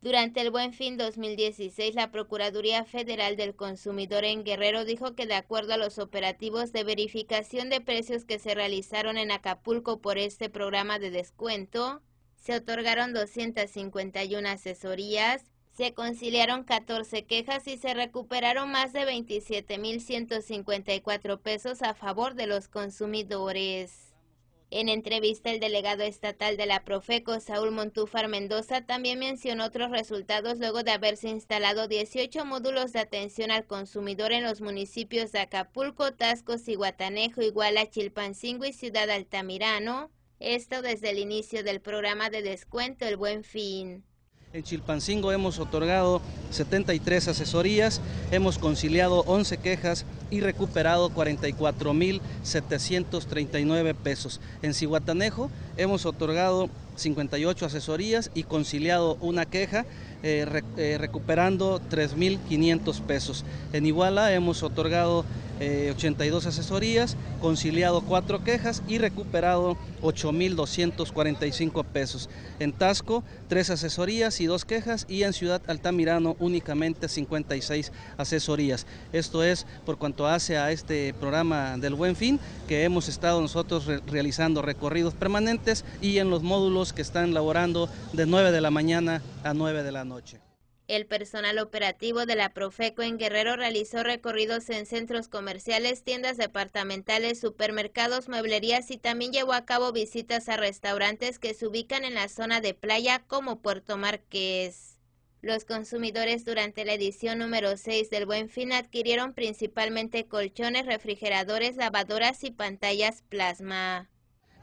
Durante el Buen Fin 2016, la Procuraduría Federal del Consumidor en Guerrero dijo que de acuerdo a los operativos de verificación de precios que se realizaron en Acapulco por este programa de descuento, se otorgaron 251 asesorías, se conciliaron 14 quejas y se recuperaron más de 27.154 pesos a favor de los consumidores. En entrevista, el delegado estatal de la Profeco, Saúl Montúfar Mendoza, también mencionó otros resultados luego de haberse instalado 18 módulos de atención al consumidor en los municipios de Acapulco, Tasco, Cihuatanejo, Iguala, Chilpancingo y Ciudad Altamirano. Esto desde el inicio del programa de descuento El Buen Fin. En Chilpancingo hemos otorgado 73 asesorías, hemos conciliado 11 quejas y recuperado 44.739 pesos. En Cihuatanejo hemos otorgado 58 asesorías y conciliado una queja eh, eh, recuperando 3.500 pesos. En Iguala hemos otorgado 82 eh, asesorías, conciliado cuatro quejas y recuperado 8.245 pesos. En Tasco, tres asesorías y dos quejas y en Ciudad Altamirano únicamente 56 asesorías. Esto es por cuanto hace a este programa del Buen Fin, que hemos estado nosotros realizando recorridos permanentes y en los módulos que están laborando de 9 de la mañana a 9 de la noche. El personal operativo de la Profeco en Guerrero realizó recorridos en centros comerciales, tiendas departamentales, supermercados, mueblerías y también llevó a cabo visitas a restaurantes que se ubican en la zona de playa como Puerto Marqués. Los consumidores durante la edición número 6 del Buen Fin adquirieron principalmente colchones, refrigeradores, lavadoras y pantallas plasma.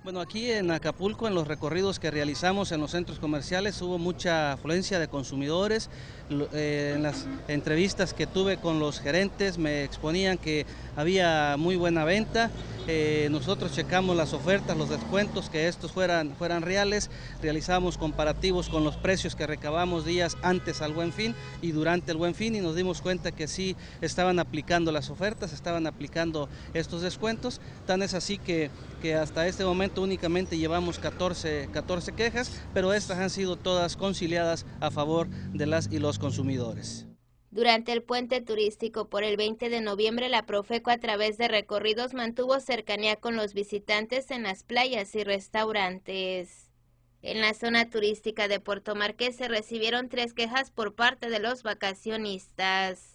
Bueno, aquí en Acapulco, en los recorridos que realizamos en los centros comerciales, hubo mucha afluencia de consumidores. Eh, en las entrevistas que tuve con los gerentes me exponían que había muy buena venta. Eh, nosotros checamos las ofertas, los descuentos, que estos fueran, fueran reales. Realizamos comparativos con los precios que recabamos días antes al Buen Fin y durante el Buen Fin y nos dimos cuenta que sí estaban aplicando las ofertas, estaban aplicando estos descuentos. Tan es así que, que hasta este momento únicamente llevamos 14, 14 quejas, pero estas han sido todas conciliadas a favor de las y los consumidores. Durante el puente turístico por el 20 de noviembre, la Profeco a través de recorridos mantuvo cercanía con los visitantes en las playas y restaurantes. En la zona turística de Puerto Marqués se recibieron tres quejas por parte de los vacacionistas.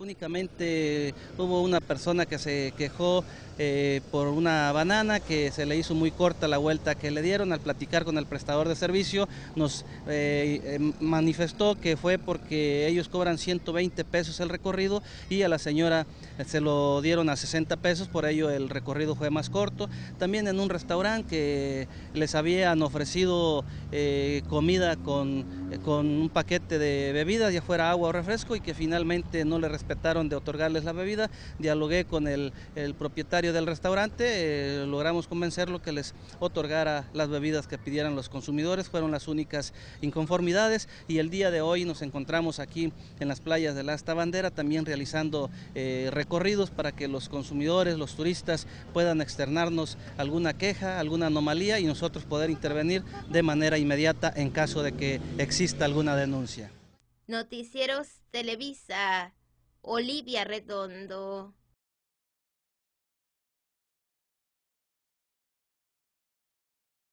Únicamente hubo una persona que se quejó eh, por una banana que se le hizo muy corta la vuelta que le dieron al platicar con el prestador de servicio. Nos eh, eh, manifestó que fue porque ellos cobran 120 pesos el recorrido y a la señora se lo dieron a 60 pesos por ello el recorrido fue más corto. También en un restaurante que les habían ofrecido comida con, con un paquete de bebidas ya fuera agua o refresco y que finalmente no le de otorgarles la bebida dialogué con el propietario del restaurante eh, logramos convencerlo que les otorgara las bebidas que pidieran los consumidores, fueron las únicas inconformidades y el día de hoy nos encontramos aquí en las playas de la Asta Bandera también realizando eh, recorridos para que los consumidores, los turistas puedan externarnos alguna queja, alguna anomalía y nosotros poder intervenir de manera inmediata en caso de que exista alguna denuncia. Noticieros Televisa, Olivia Redondo.